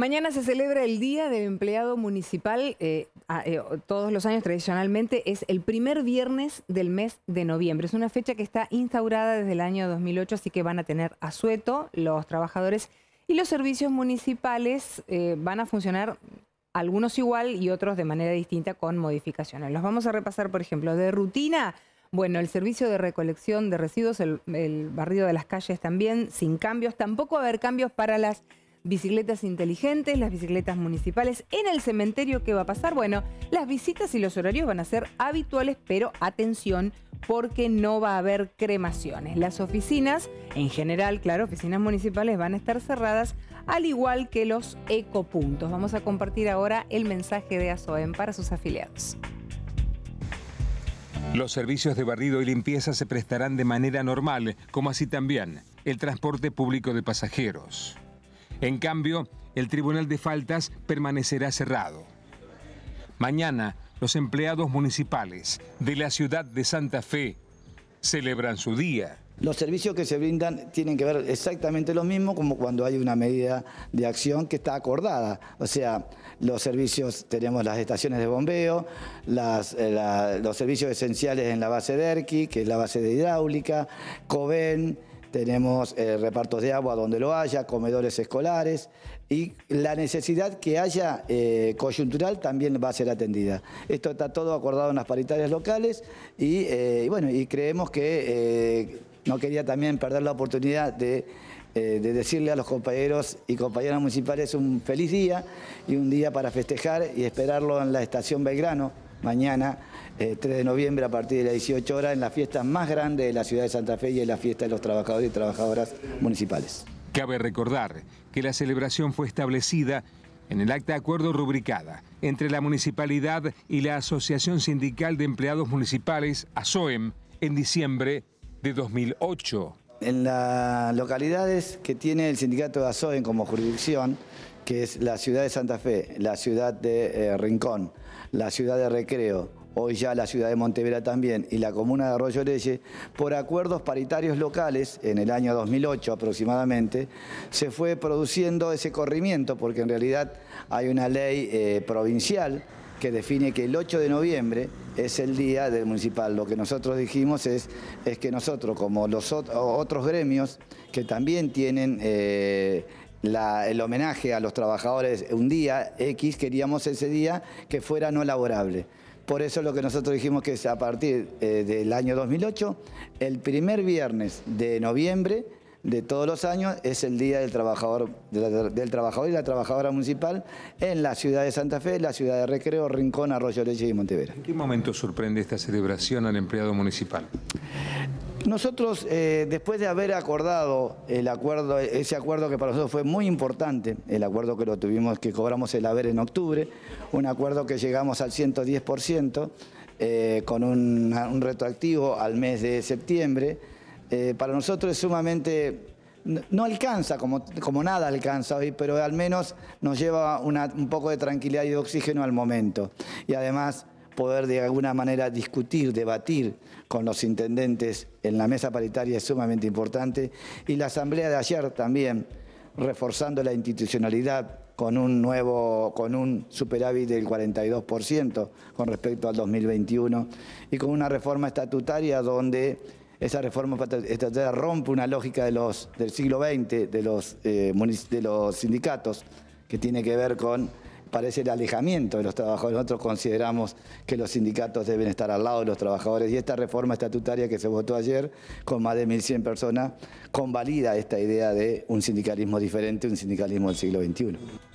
Mañana se celebra el Día del Empleado Municipal. Eh, eh, todos los años tradicionalmente es el primer viernes del mes de noviembre. Es una fecha que está instaurada desde el año 2008, así que van a tener asueto los trabajadores y los servicios municipales eh, van a funcionar algunos igual y otros de manera distinta con modificaciones. Los vamos a repasar, por ejemplo, de rutina. Bueno, el servicio de recolección de residuos, el, el barrido de las calles también, sin cambios. Tampoco va a haber cambios para las bicicletas inteligentes, las bicicletas municipales. En el cementerio, ¿qué va a pasar? Bueno, las visitas y los horarios van a ser habituales, pero atención, porque no va a haber cremaciones. Las oficinas, en general, claro, oficinas municipales van a estar cerradas, al igual que los ecopuntos. Vamos a compartir ahora el mensaje de ASOEM para sus afiliados. Los servicios de barrido y limpieza se prestarán de manera normal, como así también el transporte público de pasajeros. En cambio, el Tribunal de Faltas permanecerá cerrado. Mañana, los empleados municipales de la ciudad de Santa Fe celebran su día. Los servicios que se brindan tienen que ver exactamente lo mismo como cuando hay una medida de acción que está acordada. O sea, los servicios, tenemos las estaciones de bombeo, eh, los servicios esenciales en la base de ERQI, que es la base de hidráulica, COVEN, tenemos eh, repartos de agua donde lo haya, comedores escolares y la necesidad que haya eh, coyuntural también va a ser atendida. Esto está todo acordado en las paritarias locales y, eh, bueno, y creemos que no quería también perder la oportunidad de, de, decirle a los compañeros y compañeras municipales un feliz día y un día para festejar y esperarlo en la estación Belgrano mañana, 3 eh, de noviembre, a partir de las 18 horas, en la fiesta más grande de la ciudad de Santa Fe y en la fiesta de los trabajadores y trabajadoras municipales. Cabe recordar que la celebración fue establecida en el acta de acuerdo rubricada entre la municipalidad y la Asociación Sindical de Empleados Municipales, ASOEM, en diciembre de 2008. En las localidades que tiene el sindicato de ASOEM como jurisdicción, que es la ciudad de Santa Fe, la ciudad de eh, Rincón, la ciudad de Recreo, hoy ya la ciudad de Montevera también, y la comuna de Arroyo Leyes, por acuerdos paritarios locales, en el año 2008 aproximadamente, se fue produciendo ese corrimiento, porque en realidad hay una ley eh, provincial que define que el 8 de noviembre es el día del municipal. Lo que nosotros dijimos es, que nosotros, como los otros gremios que también tienen eh, el homenaje a los trabajadores un día X, queríamos ese día que fuera no laborable. Por eso lo que nosotros dijimos que es a partir eh, del año 2008, el primer viernes de noviembre de todos los años es el Día del Trabajador, del Trabajador y la Trabajadora Municipal en la ciudad de Santa Fe, la ciudad de Recreo, Rincón, Arroyo Leche y Montevera. ¿En qué momento sorprende esta celebración al empleado municipal? Nosotros, eh, después de haber acordado el acuerdo, ese acuerdo que para nosotros fue muy importante, el acuerdo que lo tuvimos, que cobramos el haber en octubre, un acuerdo que llegamos al 110%, eh, con un, retroactivo al mes de septiembre, eh, para nosotros es sumamente no alcanza, como, como, nada alcanza hoy, pero al menos nos lleva un poco de tranquilidad y de oxígeno al momento. Y además poder de alguna manera discutir, debatir con los intendentes en la mesa paritaria es sumamente importante. Y la asamblea de ayer también, reforzando la institucionalidad con un nuevo, con un superávit del 42% con respecto al 2021 y con una reforma estatutaria donde esa reforma estatutaria rompe una lógica del siglo XX de los, eh, de los sindicatos que tiene que ver con parece el alejamiento de los trabajadores. Nosotros consideramos que los sindicatos deben estar al lado de los trabajadores y esta reforma estatutaria que se votó ayer con más de 1.100 personas convalida esta idea de un sindicalismo diferente, un sindicalismo del siglo XXI.